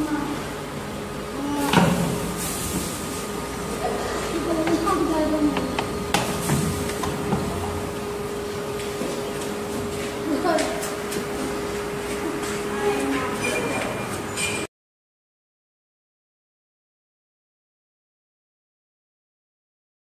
Mom.